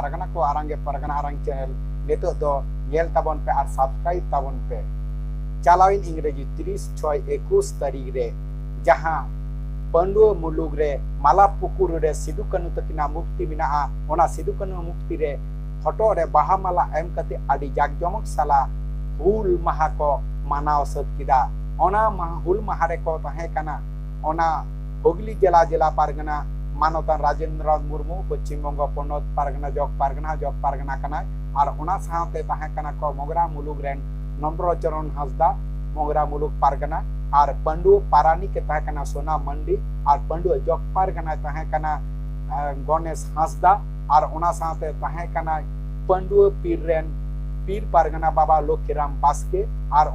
pargana ko arang ge pargana arang channel neto do yel tabon pe ar subscribe tabon pe chalawin इंग्रेजी 30 6 21 तारीख रे जहाँ पंडुआ मुलुग रे माला पुकुर रे सिदु कनु तकिना मिना ओना सिदु कनु मुक्ति रे फ़ोटो रे बाहा माला एम जाग जमक साला हुल महा को मानाव सत किदा ओना हुल महा रे को तहे कना ओना हुगली जिला जिला मानवतान राजेंद्र मुर्मू पश्चिम बंग पारगना जग पारगना जग पारगना मोगरा मुलुग रेन नम्रचरण हंसदा मोगरा मुलुग पारगना और पंडु पारानी के तहे कना सोना मंडी और पंडु जग पारगना गणेश हंसदा और पंडु पीर रेन पीर पारगना बाबा लोखीराम बास्के और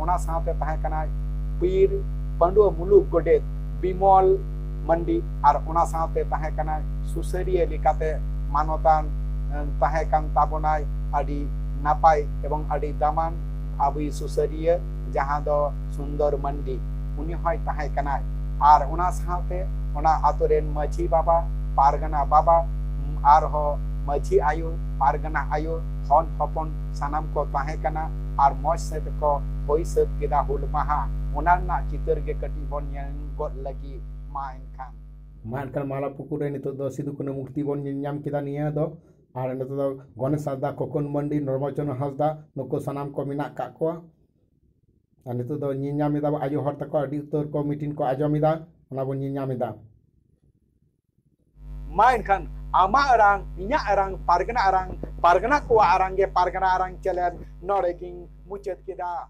पीर पंडु मुलुग गोडेत बिमल मंडी और सुसरिया लिकाते मानवतान तहे कन ताबोनाय आदि नापाय एवं आदि दामान आबुई सुसरिया जहाँ दो सुंदर मंडी उनी आतोरेन मछी बाबा पारगना बाबा और मछी आयु पारगना आयु हन हपन सानाम को और मज से को होई केदा हुल महा ओना ना चितर गे कटी बन गोद लगी memainkan. Memainkan malah pukul ini tuh dosi tuh kena mukti bon nyam kita nih ya tuh. Ada nih tuh gono kokon mandi normal cuman halda nuko sanam kami nak kakua. Itu tuh nyinyam itu aja harta kau di utar komitin kau aja mida, mana bon nyinyam itu. Mainkan ama orang, nya orang, pargena orang, pargana kuwa orang ge pargena orang celer norekin mucet kita.